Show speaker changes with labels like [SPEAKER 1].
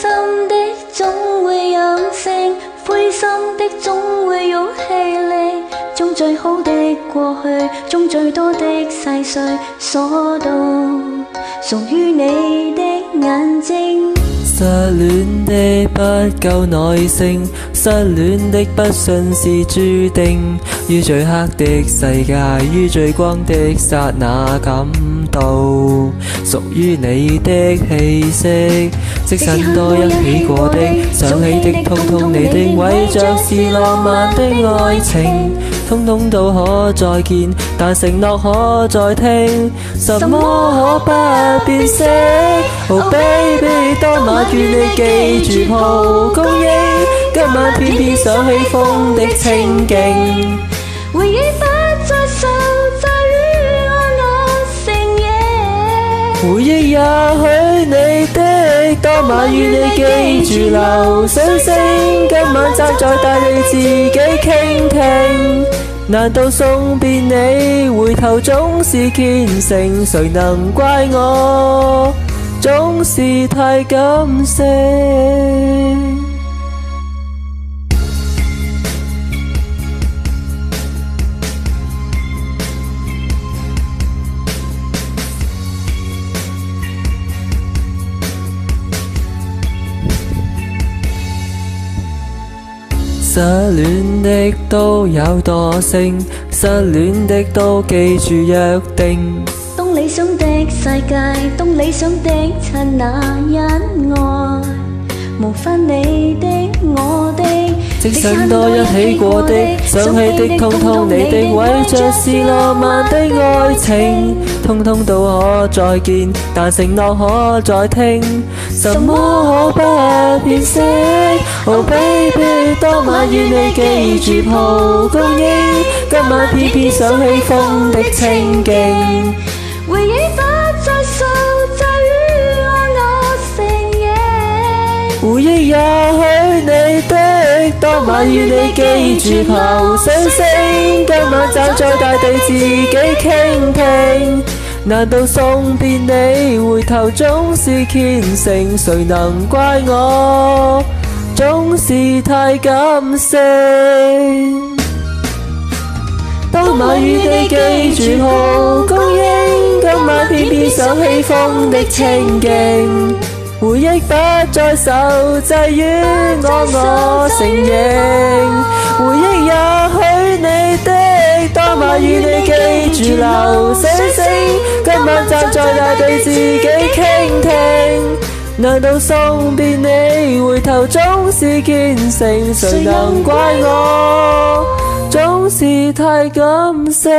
[SPEAKER 1] 心的总会有聲，灰心的总会有气力，将最好的过去，将最多的细碎锁到属于你的眼睛。
[SPEAKER 2] 失恋的不够耐性，失戀的不信是注定，於最黑的世界，於最光的刹那感到屬於你的氣息。即使多一起過的，想起的，通通你定位着是浪漫的愛情，通通都可再見，但承諾可再聽，什麼可不變色？Oh baby，當晚與你記住蒲公英，晚偏偏想起風的清勁。
[SPEAKER 1] 回憶不再受制於我，我承認。
[SPEAKER 2] 回憶也許你的，當晚與你記住流水聲，今晚站在大地自己傾聽。難道送別你，回頭總是虔誠，誰能怪我？總是太感性。失戀的都有惰性，失戀的都記住約定。
[SPEAKER 1] 當理想的世界，當理想的剎那恩愛，無分你的我的，
[SPEAKER 2] 即使多一起過的，想起的，通通你的位着是浪漫的愛情，通通都可再見，但承諾可再聽，什麼可不變色？Oh baby，當晚與你記住蒲公英，今晚偏偏想起風的清勁。
[SPEAKER 1] 回憶不再受制於我，我承認。
[SPEAKER 2] 回憶也許你的，當晚與你記住蒲星星，今晚站在大地自己傾聽。難道送別你，回頭總是虔誠，誰能怪我？總是太感性。當晚與你記住蒲公英，今晚偏偏想起風的清勁。回憶不再受制於我，我承認。回憶也許你的，當晚與你記住流水聲，今晚站在大地自己傾聽。難道送別你，回頭總是虔誠，誰能怪我？總是太感性。